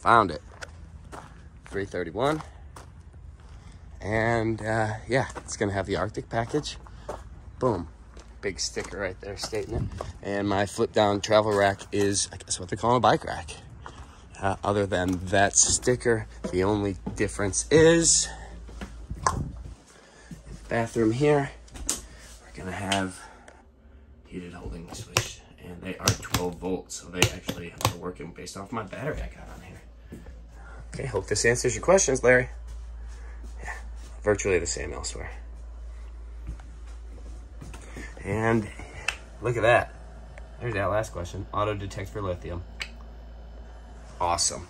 Found it. 331. And uh, yeah, it's gonna have the Arctic package. Boom. Big sticker right there stating it. And my flip down travel rack is, I guess, what they call a bike rack. Uh, other than that sticker, the only difference is bathroom here. We're gonna have heated holding switch, and they are 12 volts, so they actually are working based off my battery I got on here. Hope this answers your questions, Larry. Yeah, virtually the same elsewhere. And look at that. There's that last question. Auto detect for lithium. Awesome.